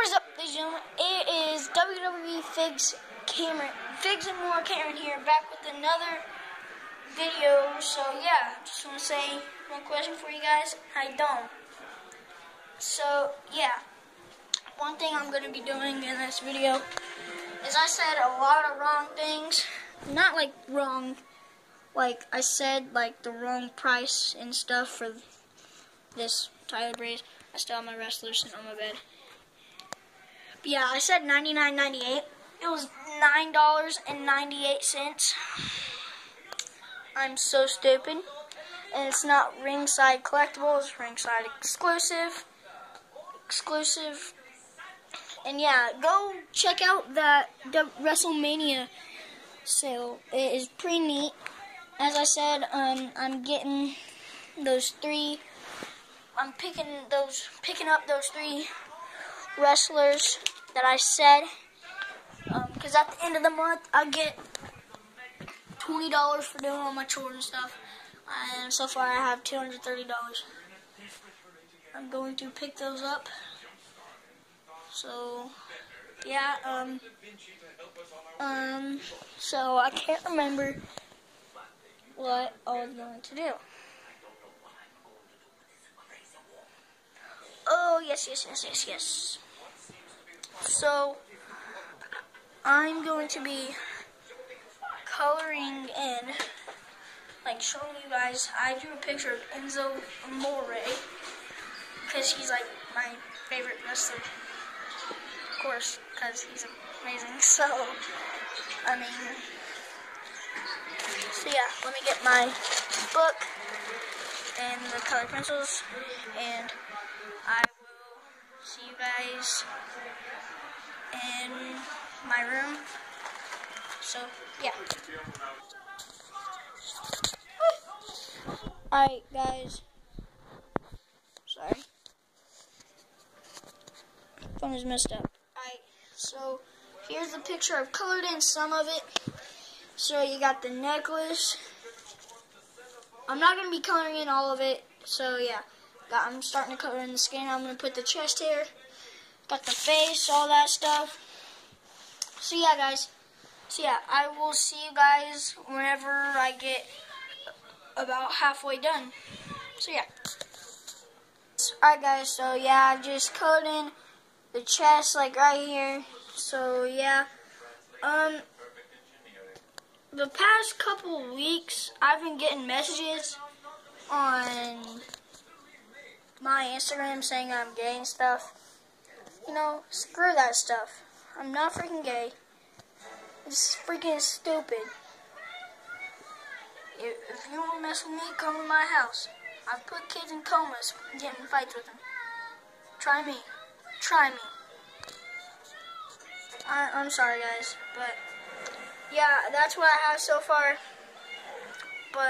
What is up, ladies and gentlemen? It is WWE Figs Cameron, Figs and More Cameron here, back with another video. So yeah, just want to say one question for you guys. I don't. So yeah, one thing I'm going to be doing in this video is I said a lot of wrong things. Not like wrong, like I said like the wrong price and stuff for this Tyler Breeze. I still have my wrestlers sitting on my bed. But yeah, I said $99.98. It was $9.98. I'm so stupid. And it's not ringside collectibles, ringside exclusive. Exclusive. And yeah, go check out that the WrestleMania sale. It is pretty neat. As I said, um, I'm getting those three. I'm picking those, picking up those three wrestlers that I said. Because um, at the end of the month, I get $20 for doing all my chores and stuff. And so far, I have $230. I'm going to pick those up. So, yeah, um, um, so I can't remember what I was going to do. Oh, yes, yes, yes, yes, yes. So, I'm going to be coloring in, like showing you guys, I drew a picture of Enzo Amore, because he's like my favorite wrestler. Of course, because he's amazing. So, I mean, so yeah, let me get my book and the color pencils, and I will see you guys my room. So, yeah. Alright, guys. Sorry. Phone is messed up. Alright, so here's the picture. I've colored in some of it. So you got the necklace. I'm not going to be coloring in all of it. So, yeah. I'm starting to color in the skin. I'm going to put the chest here. Got the face, all that stuff. So yeah, guys. So yeah, I will see you guys whenever I get about halfway done. So yeah. Alright guys, so yeah, I'm just in the chest like right here. So yeah. Um the past couple weeks I've been getting messages on my Instagram saying I'm and stuff. You know, screw that stuff. I'm not freaking gay. It's freaking stupid. If, if you want to mess with me, come to my house. I've put kids in comas getting fights with them. Try me. Try me. I, I'm sorry, guys, but yeah, that's what I have so far. But